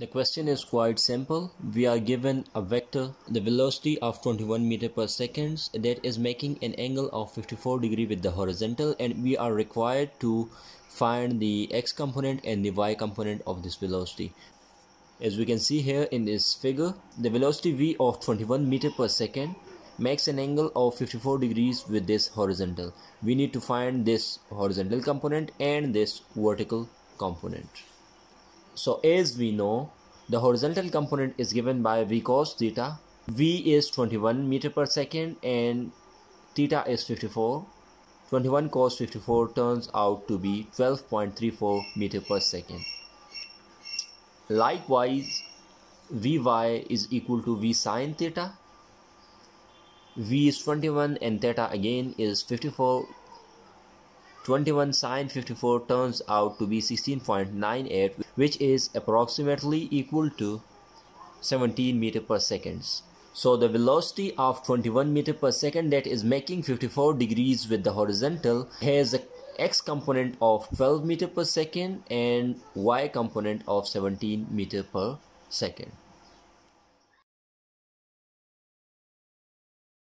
The question is quite simple. We are given a vector, the velocity of 21 meter per second that is making an angle of 54 degree with the horizontal and we are required to find the x component and the y component of this velocity. As we can see here in this figure, the velocity v of 21 meter per second makes an angle of 54 degrees with this horizontal. We need to find this horizontal component and this vertical component. So as we know, the horizontal component is given by v cos theta. v is 21 meter per second and theta is 54. 21 cos 54 turns out to be 12.34 meter per second. Likewise, Vy is equal to V sine theta. V is 21 and theta again is 54 21 sine 54 turns out to be 16.98 which is approximately equal to 17 meter per seconds. So the velocity of 21 meter per second that is making 54 degrees with the horizontal has a x component of 12 meter per second and y component of 17 meter per second.